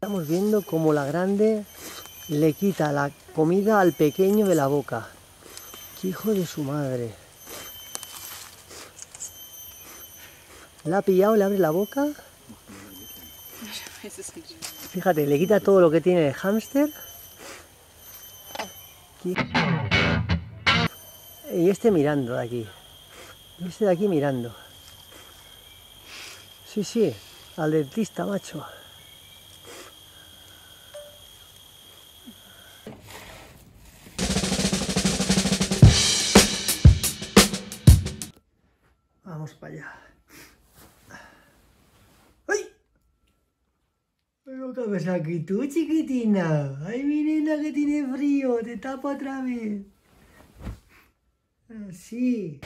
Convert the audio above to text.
Estamos viendo cómo la grande le quita la comida al pequeño de la boca. ¡Qué hijo de su madre! ¿La ha pillado? ¿Le abre la boca? Fíjate, le quita todo lo que tiene el hámster. Y este mirando de aquí. Y este de aquí mirando. Sí, sí, al dentista, macho. Vamos para allá. ¡Ay! ¿Qué cabeza aquí tú, chiquitina? ¡Ay, mi nena que tiene frío! ¡Te tapo otra vez! Así.